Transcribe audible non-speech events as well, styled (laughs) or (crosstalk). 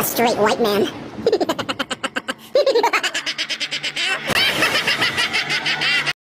a straight white man. (laughs)